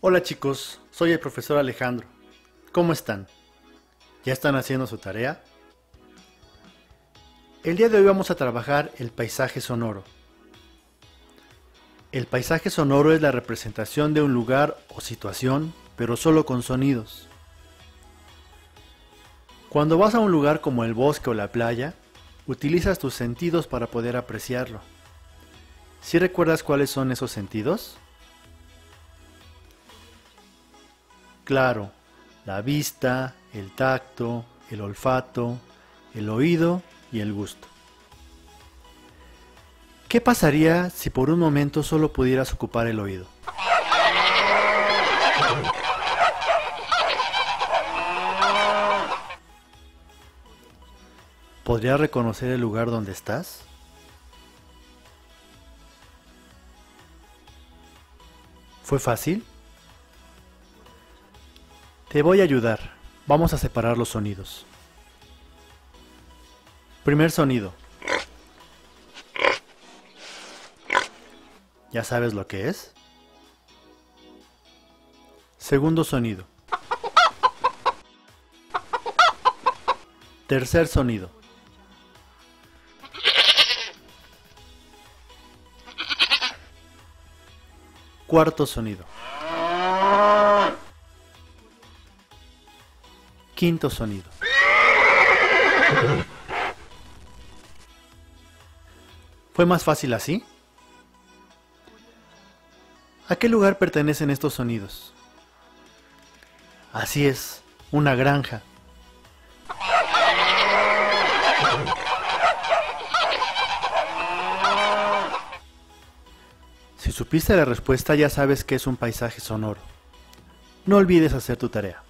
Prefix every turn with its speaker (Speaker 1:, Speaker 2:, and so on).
Speaker 1: Hola chicos, soy el profesor Alejandro. ¿Cómo están? ¿Ya están haciendo su tarea? El día de hoy vamos a trabajar el paisaje sonoro. El paisaje sonoro es la representación de un lugar o situación, pero solo con sonidos. Cuando vas a un lugar como el bosque o la playa, utilizas tus sentidos para poder apreciarlo. ¿Sí recuerdas cuáles son esos sentidos? Claro, la vista, el tacto, el olfato, el oído y el gusto. ¿Qué pasaría si por un momento solo pudieras ocupar el oído? ¿Podrías reconocer el lugar donde estás? ¿Fue fácil? Te voy a ayudar. Vamos a separar los sonidos. Primer sonido. ¿Ya sabes lo que es? Segundo sonido. Tercer sonido. Cuarto sonido. Quinto sonido. ¿Fue más fácil así? ¿A qué lugar pertenecen estos sonidos? Así es, una granja. Supiste la respuesta ya sabes que es un paisaje sonoro. No olvides hacer tu tarea.